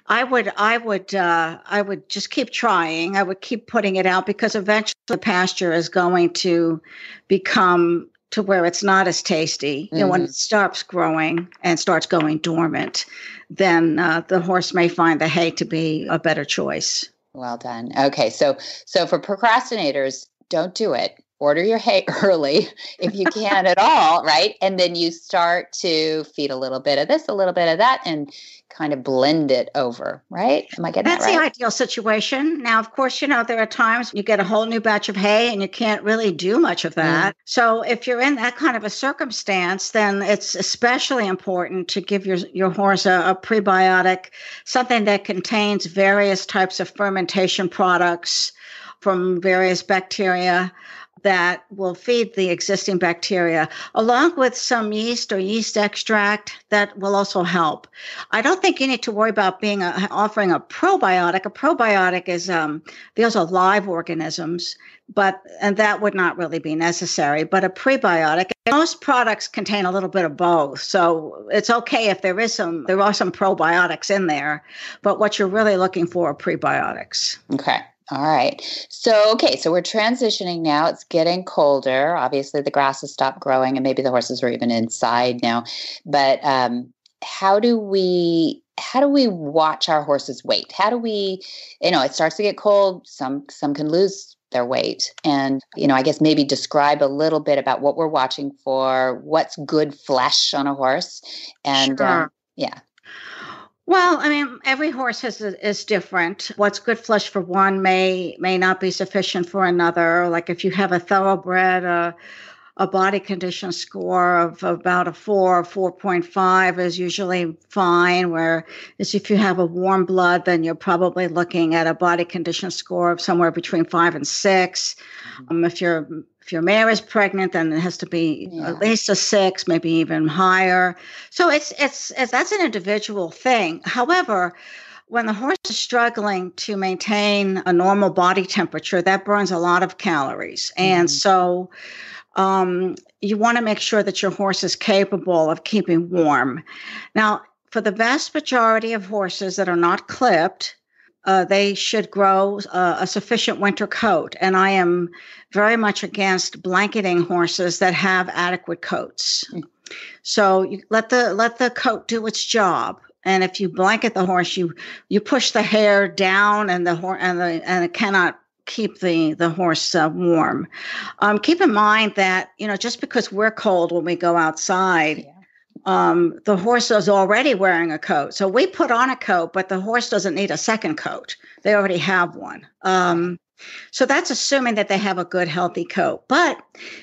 I would, I would, uh, I would just keep trying. I would keep putting it out because eventually the pasture is going to become to where it's not as tasty. Mm-hmm. You know, when mm-hmm. it stops growing and starts going dormant, then uh, the horse may find the hay to be a better choice. Well done. Okay, so so for procrastinators, don't do it order your hay early if you can at all, right? And then you start to feed a little bit of this, a little bit of that, and kind of blend it over, right? Am I getting That's that right? the ideal situation. Now, of course, you know, there are times you get a whole new batch of hay and you can't really do much of that. Mm. So if you're in that kind of a circumstance, then it's especially important to give your, your horse a, a prebiotic, something that contains various types of fermentation products from various bacteria that will feed the existing bacteria, along with some yeast or yeast extract that will also help. I don't think you need to worry about being a, offering a probiotic. A probiotic is um, those are live organisms, but and that would not really be necessary. But a prebiotic, most products contain a little bit of both, so it's okay if there is some. There are some probiotics in there, but what you're really looking for are prebiotics. Okay. All right. So, okay, so we're transitioning now. It's getting colder. Obviously, the grass has stopped growing, and maybe the horses are even inside now. But um, how do we how do we watch our horses' weight? How do we, you know, it starts to get cold. Some some can lose their weight. And, you know, I guess maybe describe a little bit about what we're watching for, what's good flesh on a horse. And Sure. um, yeah. Well, I mean, every horse has is different. What's good flesh for one may may not be sufficient for another. Like if you have a thoroughbred, uh, a body condition score of about a four or four point five is usually fine. Whereas if you have a warm blood, then you're probably looking at a body condition score of somewhere between five and 6 Um, if your if your mare is pregnant, then it has to be Yeah. at least a six, maybe even higher. So it's, it's it's that's an individual thing. However, when the horse is struggling to maintain a normal body temperature, that burns a lot of calories, and Mhm. so um, you want to make sure that your horse is capable of keeping warm. Now, for the vast majority of horses that are not clipped, uh, they should grow uh, a sufficient winter coat. And I am very much against blanketing horses that have adequate coats. So you let the let the coat do its job. And if you blanket the horse, you you push the hair down, and the horse and the and it cannot keep the the horse uh, warm. Um, keep in mind that you know just because we're cold when we go outside, um, the horse is already wearing a coat. So we put on a coat, but the horse doesn't need a second coat. They already have one. Um, so that's assuming that they have a good, healthy coat. But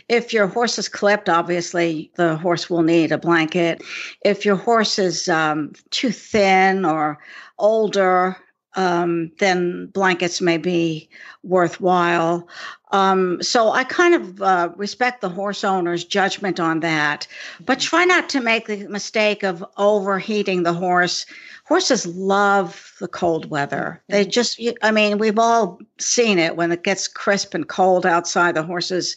if your horse is clipped, obviously the horse will need a blanket. If your horse is um, too thin or older, um, then blankets may be worthwhile. Um, so I kind of uh, respect the horse owner's judgment on that, but try not to make the mistake of overheating the horse. Horses love the cold weather. They just, I mean, we've all seen it when it gets crisp and cold outside. The horses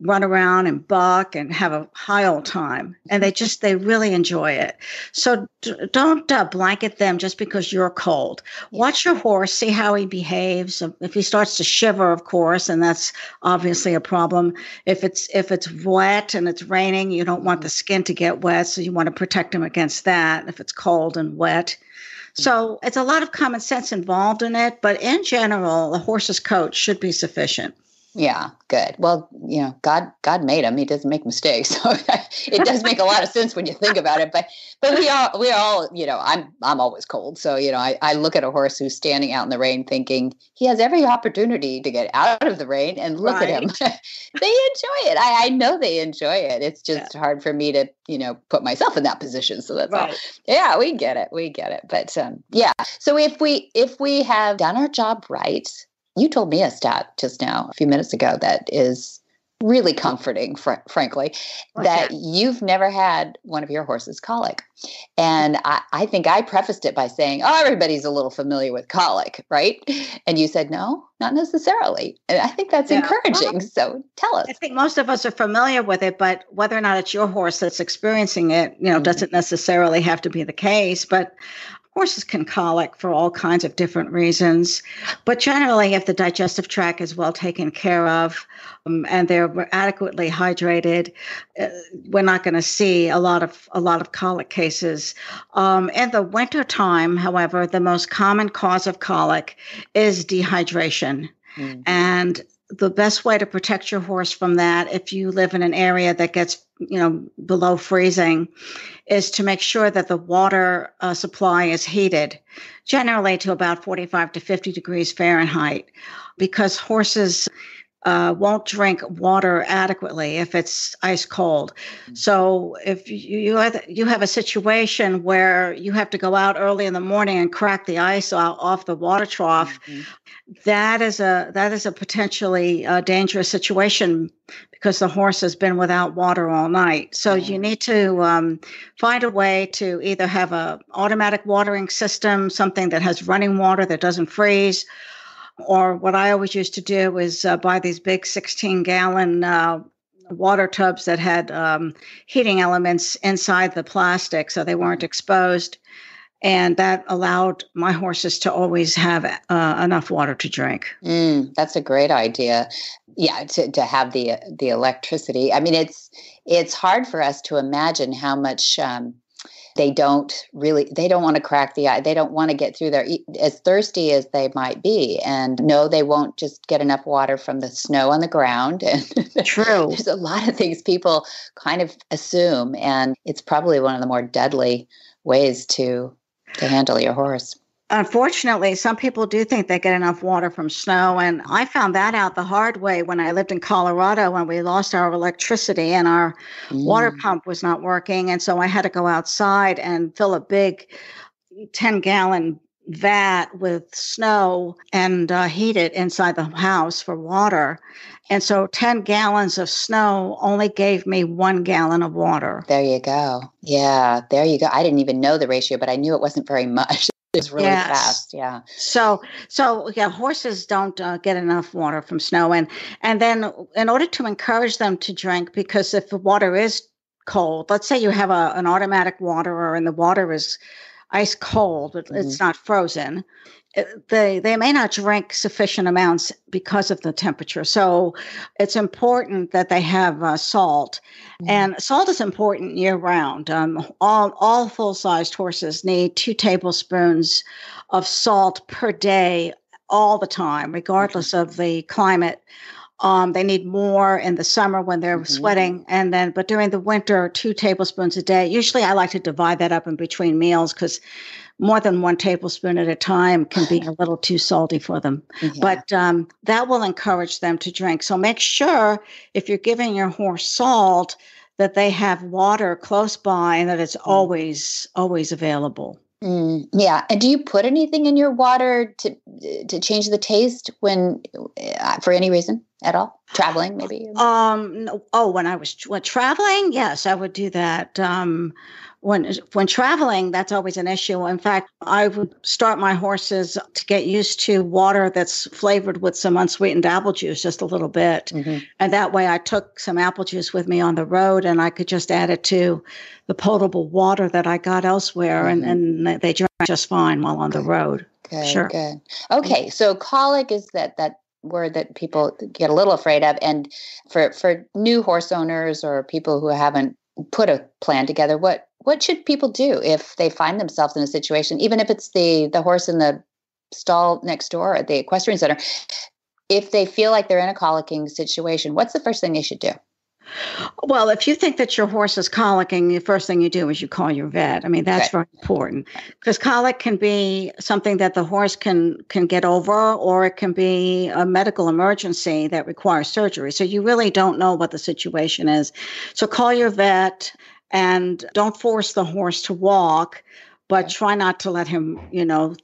run around and buck and have a high old time, and they just, they really enjoy it. So d- don't uh, blanket them just because you're cold. Watch your horse, see how he behaves. If he starts to shiver, of course, and that's obviously a problem. If it's if it's wet and it's raining, you don't want the mm-hmm. skin to get wet, so you want to protect them against that. If it's cold and wet. So mm-hmm. it's a lot of common sense involved in it, but in general, a horse's coat should be sufficient. Yeah, good. Well, you know, God God made him. He doesn't make mistakes. So it does make a lot of sense when you think about it. But but we all we all, you know, I'm I'm always cold. So, you know, I, I look at a horse who's standing out in the rain thinking he has every opportunity to get out of the rain and look at him. they enjoy it. I, I know they enjoy it. It's just hard for me to, you know, put myself in that position. So that's all. Yeah, we get it. We get it. But um, yeah. So if we if we have done our job right, you told me a stat just now, a few minutes ago, that is really comforting, fr- frankly, that you've never had one of your horses colic. And I, I think I prefaced it by saying, oh, everybody's a little familiar with colic, right? And you said, no, not necessarily. And I think that's Yeah. encouraging. So tell us. I think most of us are familiar with it, but whether or not it's your horse that's experiencing it, you know, Mhm. doesn't necessarily have to be the case. But horses can colic for all kinds of different reasons. But generally, if the digestive tract is well taken care of um, and they're adequately hydrated, uh, we're not going to see a lot of a lot of colic cases. Um, in the wintertime, however, the most common cause of colic is dehydration. Mm. And the best way to protect your horse from that, if you live in an area that gets, you know, below freezing, is to make sure that the water uh, supply is heated, generally to about 45 to 50 degrees Fahrenheit, because horses uh, won't drink water adequately if it's ice cold. So if you you have, you have a situation where you have to go out early in the morning and crack the ice off the water trough, Mhm. that is a that is a potentially uh, dangerous situation because the horse has been without water all night. So you need to um, find a way to either have a automatic watering system, something that has running water that doesn't freeze, or what I always used to do was uh, buy these big 16 gallon uh, water tubs that had um, heating elements inside the plastic so they weren't exposed. And that allowed my horses to always have uh, enough water to drink. Mm, that's a great idea. Yeah, to, to have the the electricity. I mean, it's it's hard for us to imagine how much um, they don't really they don't want to crack the eye they don't want to get through there as thirsty as they might be and no they won't just get enough water from the snow on the ground and true. there's a lot of things people kind of assume and it's probably one of the more deadly ways to to handle your horse Unfortunately, some people do think they get enough water from snow. And I found that out the hard way when I lived in Colorado when we lost our electricity and our mm. water pump was not working. And so I had to go outside and fill a big 10 gallon vat with snow and uh, heat it inside the house for water. And so 10 gallons of snow only gave me one gallon of water. There you go. Yeah, there you go. I didn't even know the ratio, but I knew it wasn't very much. It's really yes. fast. Yeah. So, so yeah, horses don't uh, get enough water from snow, and and then in order to encourage them to drink, because if the water is cold, let's say you have a, an automatic waterer and the water is ice cold, mm-hmm. it's not frozen they they may not drink sufficient amounts because of the temperature. So it's important that they have uh, salt, mm-hmm. and salt is important year round. Um, all all full sized horses need two tablespoons of salt per day all the time, regardless mm-hmm. of the climate. Um, they need more in the summer when they're mm-hmm. sweating, and then but during the winter, two tablespoons a day. Usually, I like to divide that up in between meals because more than one tablespoon at a time can be a little too salty for them. Yeah. But um, that will encourage them to drink. So make sure if you're giving your horse salt that they have water close by and that it's mm. always always available. Mm, yeah, and do you put anything in your water to to change the taste when uh, for any reason at all? Traveling, maybe. Um. No, oh, when I was when traveling, yes, I would do that. Um, when when traveling, that's always an issue. In fact, I would start my horses to get used to water that's flavored with some unsweetened apple juice, just a little bit, mm-hmm. and that way I took some apple juice with me on the road, and I could just add it to the potable water that I got elsewhere, mm-hmm. and, and they drank just fine while on the road. Good, sure. good. Okay, so colic is that that word that people get a little afraid of, and for for new horse owners or people who haven't put a plan together, what what should people do if they find themselves in a situation, even if it's the the horse in the stall next door at the equestrian center, if they feel like they're in a colicking situation, what's the first thing they should do? Well, if you think that your horse is colicking, the first thing you do is you call your vet. I mean, that's very important because colic can be something that the horse can can get over, or it can be a medical emergency that requires surgery. So you really don't know what the situation is. So call your vet and don't force the horse to walk, but try not to let him, you know,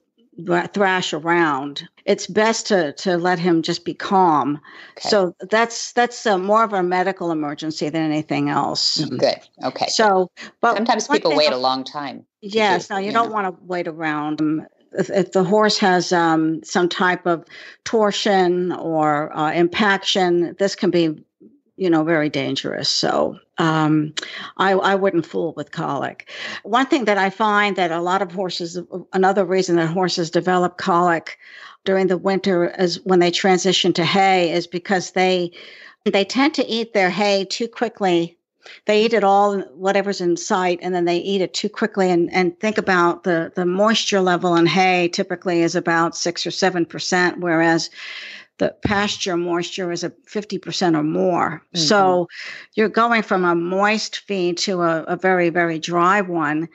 thrash around. It's best to to let him just be calm. Okay. So that's that's a, more of a medical emergency than anything else. Mm-hmm. Good. Okay. So, but sometimes people wait a long time. Yes. now you, you don't want to wait around. Um, if, if, the horse has um, some type of torsion or uh, impaction, this can be you know, very dangerous. So um, I, I wouldn't fool with colic. One thing that I find that a lot of horses, another reason that horses develop colic during the winter is when they transition to hay is because they they tend to eat their hay too quickly they eat it all whatever's in sight and then they eat it too quickly and, and think about the, the moisture level in hay typically is about six or seven percent whereas the pasture moisture is a 50% or more. Mm-hmm. So you're going from a moist feed to a, a, very, very dry one.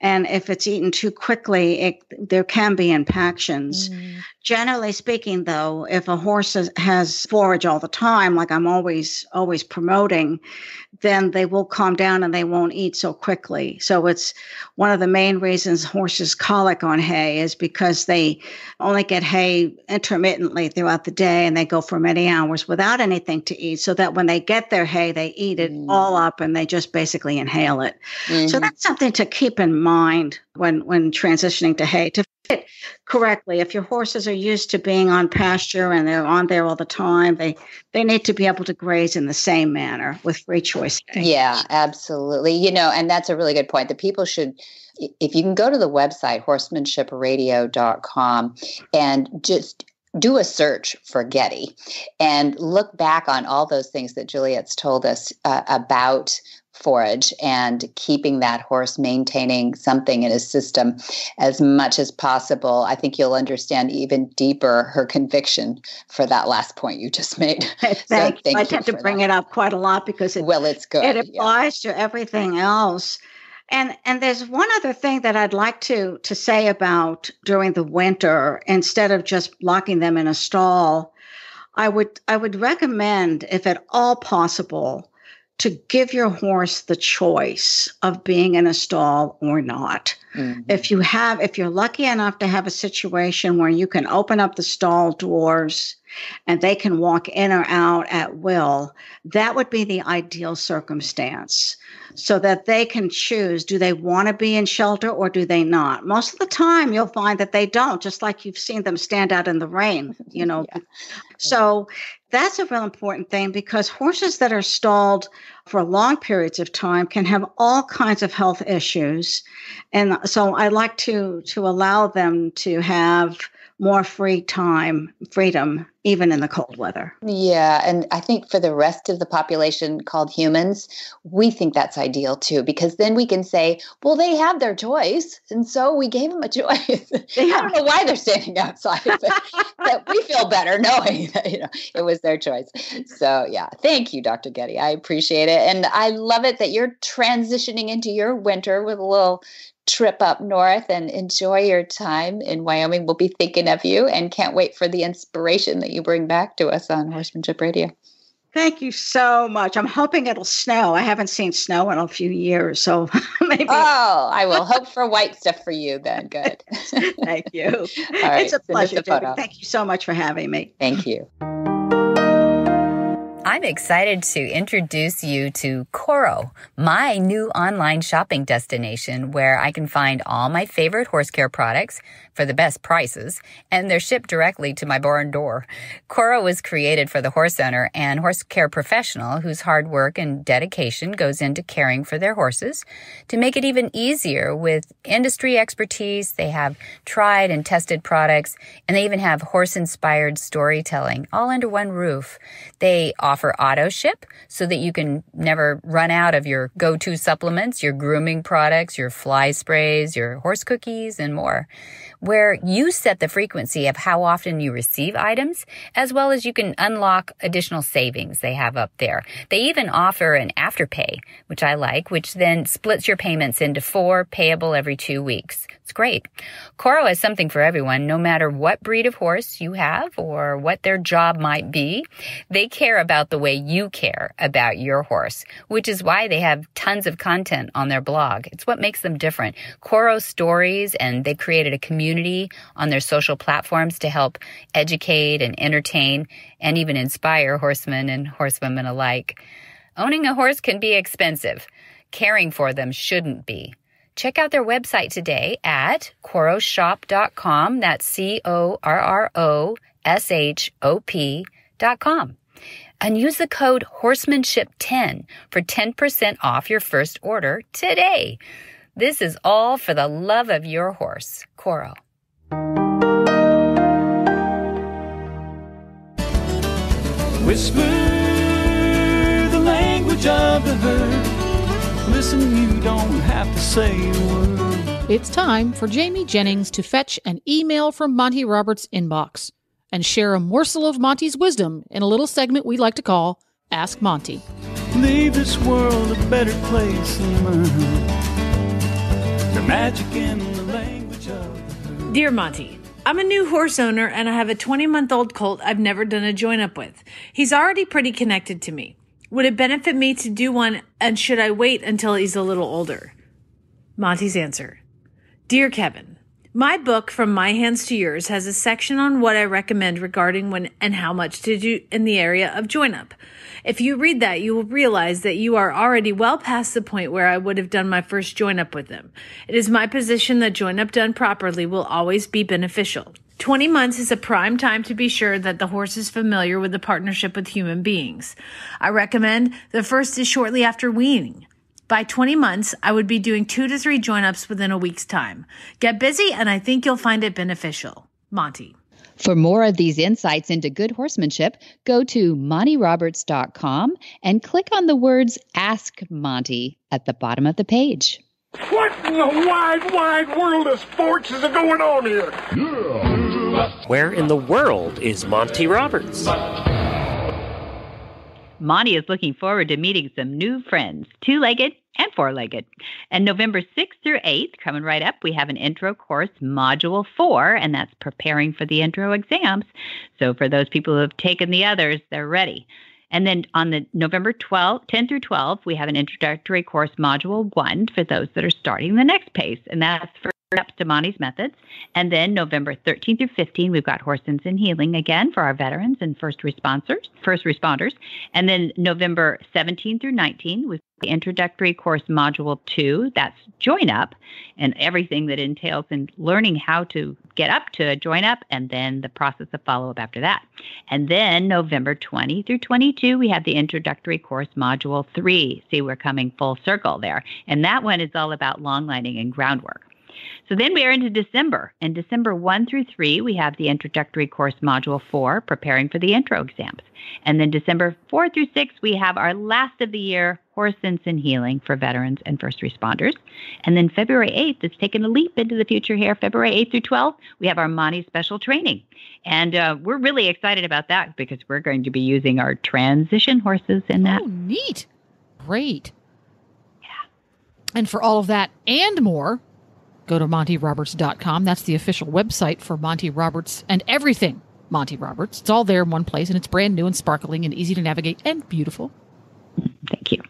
And if it's eaten too quickly, it, there can be impactions. Mm. Generally speaking, though, if a horse has, has forage all the time, like I'm always always promoting, then they will calm down and they won't eat so quickly. So it's one of the main reasons horses colic on hay is because they only get hay intermittently throughout the day and they go for many hours without anything to eat. So that when they get their hay, they eat it mm. all up and they just basically inhale it. Mm-hmm. So that's something to keep in mind when when transitioning to hay to fit correctly. If your horses are used to being on pasture and they're on there all the time, they they need to be able to graze in the same manner with free choice. Hay. Yeah, absolutely. You know, and that's a really good point. That people should if you can go to the website horsemanshipradio.com and just do a search for Getty and look back on all those things that Juliet's told us uh, about forage and keeping that horse maintaining something in his system as much as possible, I think you'll understand even deeper her conviction for that last point you just made. thank, so thank I tend to bring that. it up quite a lot because it, well, it's good. It applies yeah. to everything else. And and there's one other thing that I'd like to to say about during the winter, instead of just locking them in a stall, I would I would recommend, if at all possible, to give your horse the choice of being in a stall or not. Mm-hmm. If you have, if you're lucky enough to have a situation where you can open up the stall doors and they can walk in or out at will, that would be the ideal circumstance so that they can choose do they want to be in shelter or do they not? Most of the time, you'll find that they don't, just like you've seen them stand out in the rain, you know. yeah. So that's a real important thing because horses that are stalled for long periods of time can have all kinds of health issues. And so I like to to allow them to have more free time, freedom, even in the cold weather. Yeah. And I think for the rest of the population called humans, we think that's ideal too, because then we can say, well, they have their choice. And so we gave them a choice. Yeah. I don't know why they're standing outside, but we feel better knowing that you know, it was their choice. So, yeah. Thank you, Dr. Getty. I appreciate it. And I love it that you're transitioning into your winter with a little trip up north and enjoy your time in Wyoming. We'll be thinking of you and can't wait for the inspiration that you bring back to us on Horsemanship Radio. Thank you so much. I'm hoping it'll snow. I haven't seen snow in a few years, so maybe. Oh, I will hope for white stuff for you then. Good. Thank you. It's a pleasure. Thank you so much for having me. Thank you. I'm excited to introduce you to Corro, my new online shopping destination where I can find all my favorite horse care products for the best prices, and they're shipped directly to my barn door. Corro was created for the horse owner and horse care professional whose hard work and dedication goes into caring for their horses. To make it even easier with industry expertise, they have tried and tested products, and they even have horse inspired storytelling all under one roof. They offer auto ship so that you can never run out of your go to supplements, your grooming products, your fly sprays, your horse cookies, and more where you set the frequency of how often you receive items, as well as you can unlock additional savings they have up there. They even offer an afterpay, which I like, which then splits your payments into four payable every two weeks. It's great. Corro has something for everyone, no matter what breed of horse you have or what their job might be. They care about the way you care about your horse, which is why they have tons of content on their blog. It's what makes them different. Corro stories, and they've created a community on their social platforms to help educate and entertain and even inspire horsemen and horsewomen alike. Owning a horse can be expensive. Caring for them shouldn't be. Check out their website today at corroshop.com. That's C O R R O S H O P.com. And use the code horsemanship10 for 10% off your first order today. This is all for the love of your horse. Corro. Whisper the language of the herd Listen, you don't have to say a word. It's time for Jamie Jennings to fetch an email from Monty Roberts' inbox and share a morsel of Monty's wisdom in a little segment we like to call Ask Monty. Leave this world a better place than mine. Dear Monty, I'm a new horse owner and I have a 20 month old colt I've never done a join up with. He's already pretty connected to me. Would it benefit me to do one and should I wait until he's a little older? Monty's answer. Dear Kevin, my book From My Hands to Yours has a section on what I recommend regarding when and how much to do in the area of join up. If you read that, you will realize that you are already well past the point where I would have done my first join up with them. It is my position that join up done properly will always be beneficial. 20 months is a prime time to be sure that the horse is familiar with the partnership with human beings. I recommend the first is shortly after weaning. By 20 months, I would be doing two to three join ups within a week's time. Get busy, and I think you'll find it beneficial. Monty. For more of these insights into good horsemanship, go to montyroberts.com and click on the words Ask Monty at the bottom of the page. What in the wide, wide world of sports is going on here? Where in the world is Monty Roberts? Monty is looking forward to meeting some new friends, two legged and four legged. And November 6th through 8th, coming right up, we have an intro course, Module 4, and that's preparing for the intro exams. So for those people who have taken the others, they're ready. And then on the November 12, 10 through 12, we have an introductory course, Module 1, for those that are starting the next pace. And that's for to Monty's methods. And then November 13 through 15, we've got Horse Sense and Healing again for our veterans and first responders. First responders. And then November 17 through 19, we've the introductory course module two that's join up and everything that entails in learning how to get up to join up and then the process of follow up after that and then november 20 through 22 we have the introductory course module three see we're coming full circle there and that one is all about long lining and groundwork so then we are into December. In December 1 through 3, we have the introductory course module 4, preparing for the intro exams. And then December 4 through 6, we have our last of the year horse sense and healing for veterans and first responders. And then February 8th, it's taken a leap into the future here. February 8th through 12th, we have our Monty special training. And uh, we're really excited about that because we're going to be using our transition horses in that. Oh, neat. Great. Yeah. And for all of that and more, go to montyroberts.com. That's the official website for Monty Roberts and everything Monty Roberts. It's all there in one place and it's brand new and sparkling and easy to navigate and beautiful. Thank you.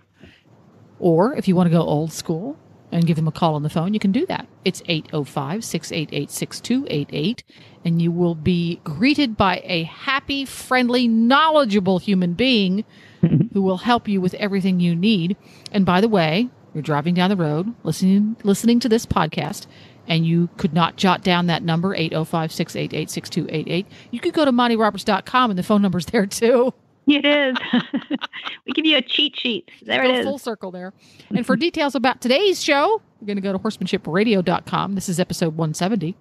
Or if you want to go old school and give them a call on the phone, you can do that. It's 805 688 6288, and you will be greeted by a happy, friendly, knowledgeable human being mm-hmm. who will help you with everything you need. And by the way, you're driving down the road listening listening to this podcast and you could not jot down that number 805-688-6288 you could go to montyroberts.com and the phone number's there too. It is. We give you a cheat sheet. There it is full circle there. And for details about today's show you're going to go to horsemanshipradio.com this is episode 170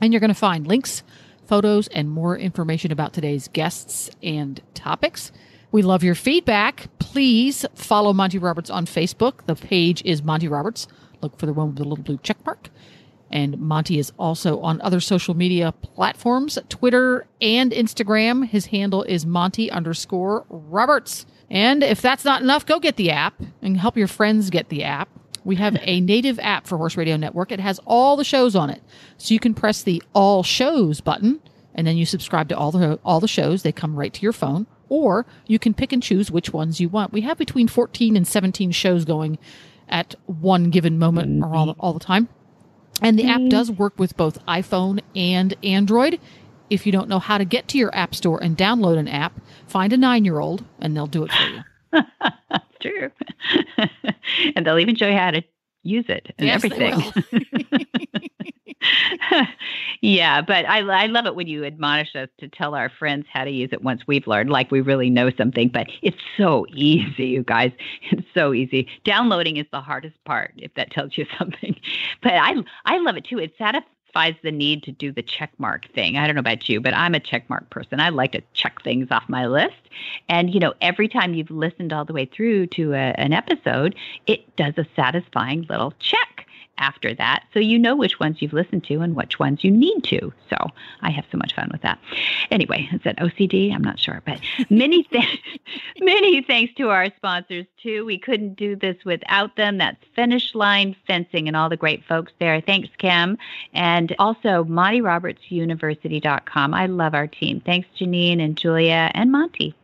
and you're going to find links photos and more information about today's guests and topics we love your feedback. Please follow Monty Roberts on Facebook. The page is Monty Roberts. Look for the one with the little blue check mark. And Monty is also on other social media platforms, Twitter and Instagram. His handle is Monty underscore Roberts. And if that's not enough, go get the app and help your friends get the app. We have a native app for Horse Radio Network. It has all the shows on it. So you can press the all shows button and then you subscribe to all the all the shows. They come right to your phone or you can pick and choose which ones you want. We have between 14 and 17 shows going at one given moment or all, all the time. And the app mm-hmm. does work with both iPhone and Android. If you don't know how to get to your app store and download an app, find a nine year old and they'll do it for you. True. and they'll even show you how to use it and Yes, everything. yeah, but I, I love it when you admonish us to tell our friends how to use it once we've learned, like we really know something. But it's so easy, you guys. It's so easy. Downloading is the hardest part, if that tells you something. But I I love it too. It satisfies the need to do the check mark thing. I don't know about you, but I'm a check mark person. I like to check things off my list. And you know, every time you've listened all the way through to a, an episode, it does a satisfying little check after that. So you know which ones you've listened to and which ones you need to. So I have so much fun with that. Anyway, is that OCD? I'm not sure, but many th- many thanks to our sponsors too. We couldn't do this without them. That's Finishline Fencing and all the great folks there. Thanks, Kim. And also MontyRobertsUniversity.com. I love our team. Thanks, Janine and Julia and Monty.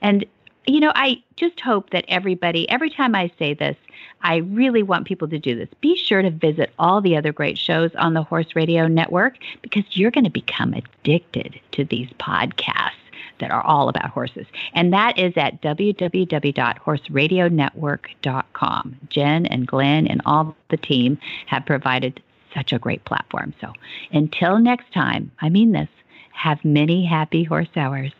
And you know, I just hope that everybody, every time I say this, I really want people to do this. Be sure to visit all the other great shows on the Horse Radio Network because you're going to become addicted to these podcasts that are all about horses. And that is at www.horseradionetwork.com. Jen and Glenn and all the team have provided such a great platform. So until next time, I mean this, have many happy horse hours.